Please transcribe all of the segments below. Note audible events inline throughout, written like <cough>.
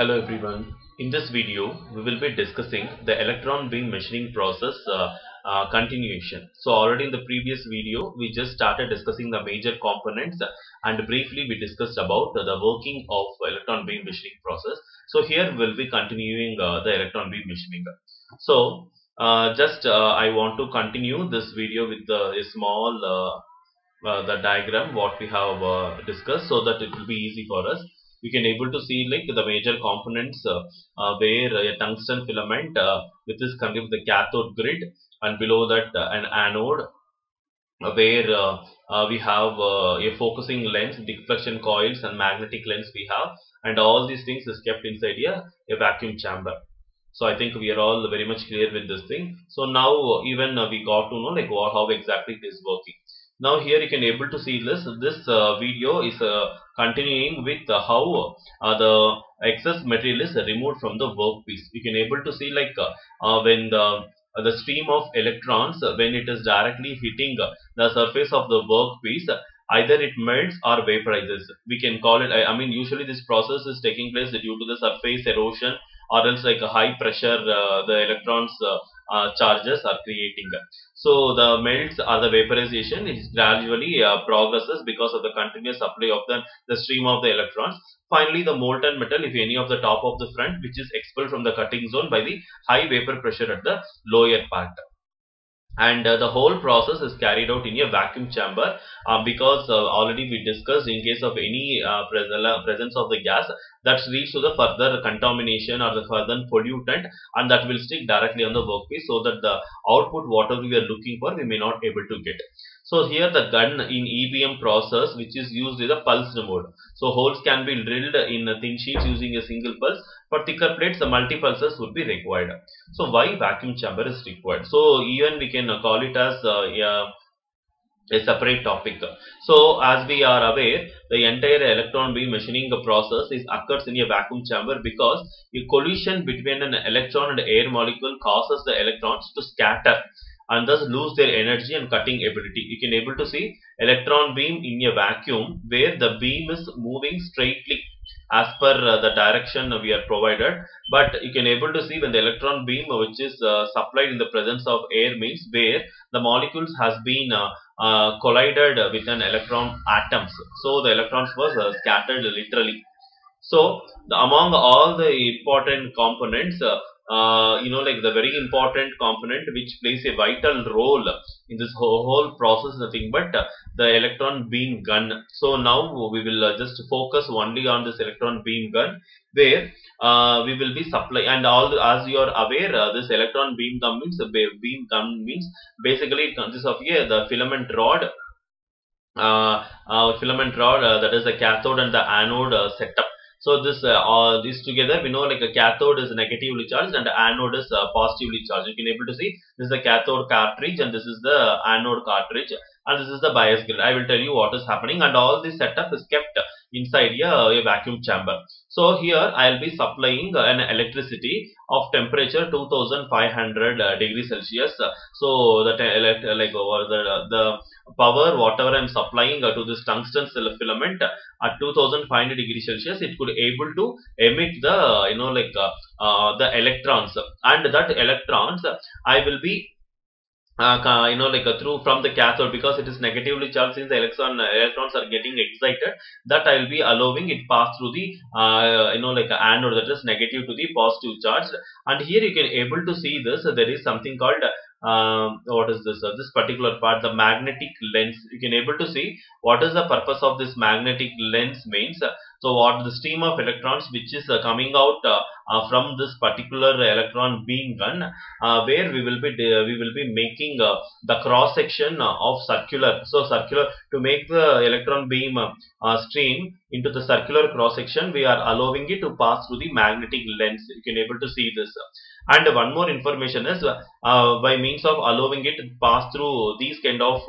Hello everyone. In this video, we will be discussing the electron beam machining process uh, uh, continuation. So already in the previous video, we just started discussing the major components uh, and briefly we discussed about the working of electron beam machining process. So here we'll be continuing uh, the electron beam machining. So uh, just uh, I want to continue this video with the, a small the diagram what we have discussed so that it will be easy for us we can able to see like the major components uh, uh, where a tungsten filament uh, with this kind of the cathode grid and below that uh, an anode uh, where uh, we have a focusing lens deflection coils and magnetic lens we have and all these things is kept inside a, a vacuum chamber. So i think we are all very much clear with this thing. So now even we got to know like how exactly it is working now here you can able to see this. This uh, video is uh, continuing with uh, how uh, the excess material is removed from the workpiece. You can able to see like uh, uh, when the the stream of electrons when it is directly hitting the surface of the workpiece either it melts or vaporizes. We can call it I, I mean usually this process is taking place due to the surface erosion or else like a high pressure the electrons uh, charges are creating. So the melts or the vaporization is gradually uh, progresses because of the continuous supply of the, the stream of the electrons. Finally, the molten metal, if any of the top of the front, which is expelled from the cutting zone by the high vapor pressure at the lower part and uh, the whole process is carried out in a vacuum chamber uh, because uh, already we discussed in case of any uh, presence of the gas that leads to the further contamination or the further pollutant and that will stick directly on the workpiece so that the output whatever we are looking for we may not able to get so here the gun in EBM process which is used is a pulsed mode. So holes can be drilled in thin sheets using a single pulse. For thicker plates the multi-pulses would be required. So why vacuum chamber is required? So even we can call it as uh, a, a separate topic. So as we are aware the entire electron beam machining process is occurs in a vacuum chamber because a collision between an electron and air molecule causes the electrons to scatter and thus lose their energy and cutting ability. You can able to see electron beam in a vacuum where the beam is moving straightly as per uh, the direction we are provided. But you can able to see when the electron beam which is uh, supplied in the presence of air means where the molecules has been uh, uh collided with an electron atoms. So the electrons was uh, scattered literally. So the, among all the important components uh, you know like the very important component which plays a vital role in this whole, whole process nothing but uh, the electron beam gun. So now we will uh, just focus only on this electron beam gun where uh, we will be supply and all the, as you are aware uh, this electron beam gun means the beam gun means basically it consists of yeah the filament rod filament rod that is the cathode and the anode setup so this uh, all these together we know like a cathode is negatively charged and anode is uh, positively charged. You can able to see this is the cathode cartridge and this is the anode cartridge and this is the bias grid. I will tell you what is happening and all this setup is kept inside a, a vacuum chamber. So here I will be supplying an electricity of temperature 2500 uh, degrees Celsius. So uh, like over the the power whatever I am supplying to this tungsten filament at 2500 degrees Celsius it could able to emit the you know like uh, uh, the electrons and that electrons I will be uh, you know like uh, through from the cathode because it is negatively charged since the electron electrons are getting excited that I will be allowing it pass through the uh, you know like anode that is negative to the positive charge. And here you can able to see this there is something called um, what is this uh, this particular part the magnetic lens. You can able to see what is the purpose of this magnetic lens means so what the stream of electrons which is uh, coming out uh, uh, from this particular electron beam gun where we will be we will be making the cross section of circular. So circular to make the electron beam stream into the circular cross section we are allowing it to pass through the magnetic lens. You can able to see this. And one more information is uh, by means of allowing it to pass through these kind of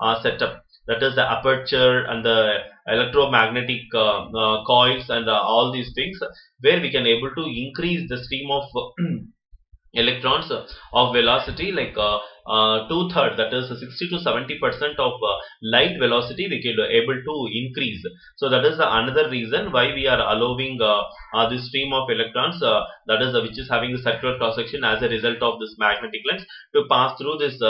uh, setup that is the aperture and the electromagnetic uh, uh, coils and uh, all these things where we can able to increase the stream of <clears throat> electrons of velocity like uh, uh, two third that is 60 to 70 percent of uh, light velocity we can able to increase. So that is the another reason why we are allowing uh, uh, this stream of electrons uh, that is which is having a circular cross section as a result of this magnetic lens to pass through this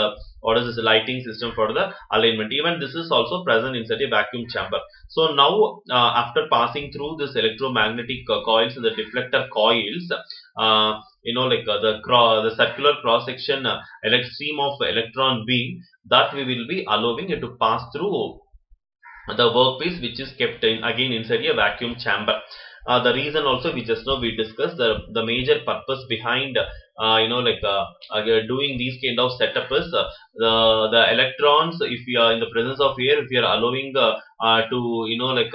what is this lighting system for the alignment. Even this is also present inside a vacuum chamber. So now after passing through this electromagnetic coils and the deflector coils you know like uh, the the circular cross section uh, stream of electron beam that we will be allowing it to pass through the workpiece which is kept in again inside a vacuum chamber. Uh, the reason also we just know we discussed the the major purpose behind uh, you know like uh, uh doing these kind of setup is uh, the the electrons if we are in the presence of air if we are allowing uh, to you know like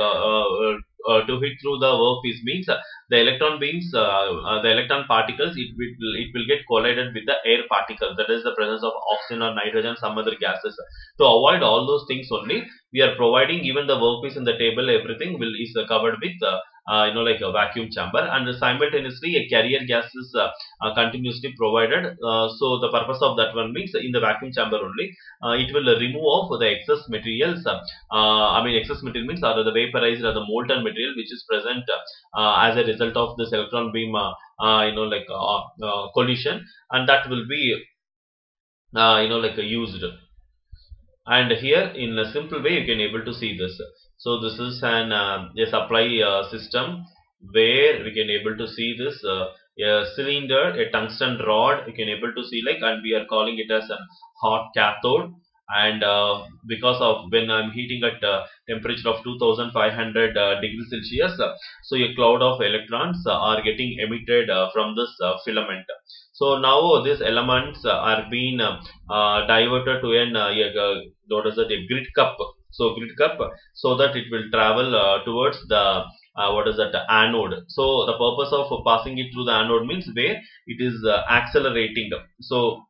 Uh, to hit through the workpiece means uh, the electron beams uh, the electron particles it will it will get collided with the air particles. That is the presence of oxygen or nitrogen some other gases. To avoid all those things only we are providing even the workpiece and the table everything will is covered with uh, you know like a vacuum chamber and simultaneously a carrier gas is uh, uh, continuously provided. Uh, so the purpose of that one means in the vacuum chamber only uh, it will remove off the excess materials. Uh, I mean excess material means or the vaporized or the molten material which is present as a result of this electron beam you know like collision and that will be you know like used. And here in a simple way you can able to see this so this is an uh, a supply uh, system where we can able to see this uh, a cylinder, a tungsten rod. You can able to see like, and we are calling it as a hot cathode. And uh, because of when I'm heating at uh, temperature of 2500 uh, degrees Celsius, so a cloud of electrons are getting emitted from this filament. So now these elements are being diverted to an uh, what is it, a grid cup so grid cup so that it will travel uh, towards the uh, what is that anode. So the purpose of passing it through the anode means where it is uh, accelerating so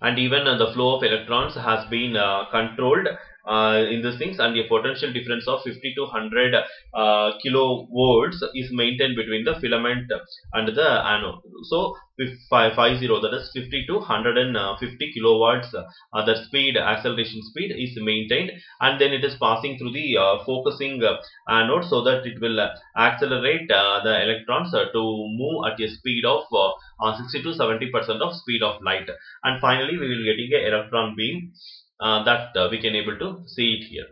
and even uh, the flow of electrons has been uh, controlled uh, in these things and the potential difference of 50 to 100 uh, kilovolts is maintained between the filament and the anode. So 50 that is 50 to 150 kilowatts uh, the speed acceleration speed is maintained and then it is passing through the uh, focusing uh, anode so that it will accelerate the electrons to move at a speed of 60 to 70 percent of speed of light and finally we will getting a electron beam uh, that uh, we can able to see it here.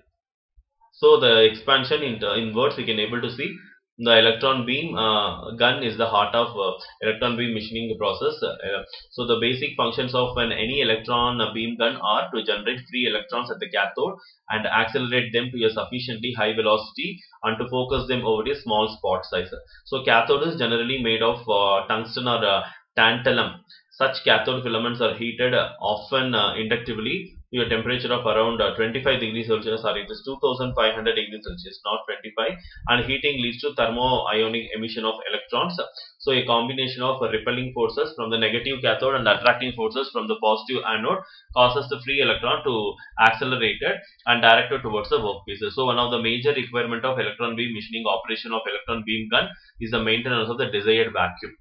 So the expansion in, in words we can able to see the electron beam uh, gun is the heart of uh, electron beam machining process. Uh, so the basic functions of an any electron beam gun are to generate free electrons at the cathode and accelerate them to a sufficiently high velocity and to focus them over a small spot size. So cathode is generally made of uh, tungsten or tantalum. Such cathode filaments are heated often inductively to a temperature of around uh, 25 degrees Celsius or it is 2500 degrees Celsius not 25 and heating leads to thermo-ionic emission of electrons. So a combination of repelling forces from the negative cathode and attracting forces from the positive anode causes the free electron to accelerate it and directed towards the workpiece. So one of the major requirement of electron beam machining operation of electron beam gun is the maintenance of the desired vacuum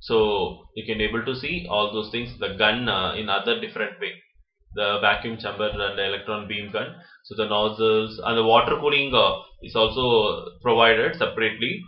so you can able to see all those things the gun uh, in other different way. The vacuum chamber and the electron beam gun. So the nozzles and the water cooling uh, is also provided separately.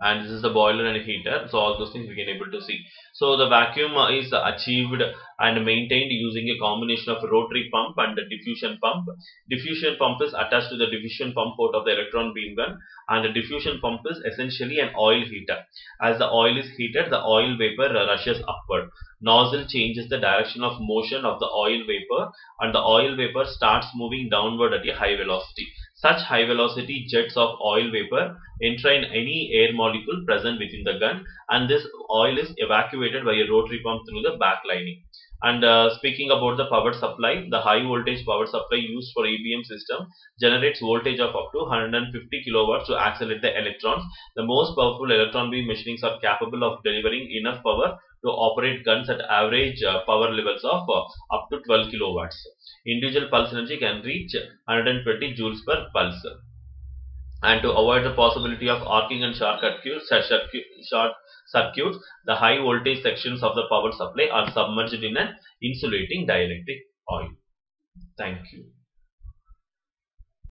And this is the boiler and heater. So all those things we can able to see. So the vacuum uh, is achieved and maintained using a combination of rotary pump and diffusion pump. Diffusion pump is attached to the diffusion pump port of the electron beam gun and the diffusion pump is essentially an oil heater as the oil is heated the oil vapor rushes upward nozzle changes the direction of motion of the oil vapor and the oil vapor starts moving downward at a high velocity. Such high velocity jets of oil vapor entrain any air molecule present within the gun and this oil is evacuated by a rotary pump through the backing line. And uh, speaking about the power supply, the high voltage power supply used for EBM system generates voltage of up to 150 kilowatts to accelerate the electrons. The most powerful electron beam machines are capable of delivering enough power to operate guns at average uh, power levels of uh, up to 12 kilowatts. Individual pulse energy can reach 120 joules per pulse. and to avoid the possibility of arcing and short circuits, short circuits, the high voltage sections of the power supply are submerged in an insulating dielectric oil. Thank you.